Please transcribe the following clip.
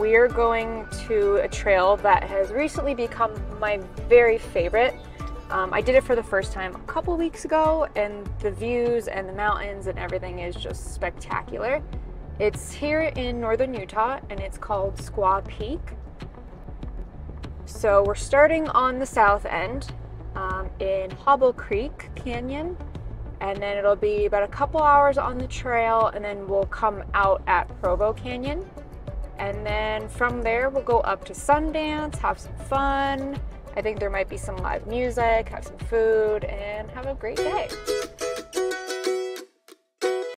we're going to a trail that has recently become my very favorite. Um, I did it for the first time a couple weeks ago, and the views and the mountains and everything is just spectacular. It's here in northern Utah and it's called Squaw Peak. So we're starting on the south end um, in Hobble Creek Canyon, and then it'll be about a couple hours on the trail, and then we'll come out at Provo Canyon. And then from there, we'll go up to Sundance, have some fun. I think there might be some live music, have some food, and have a great day.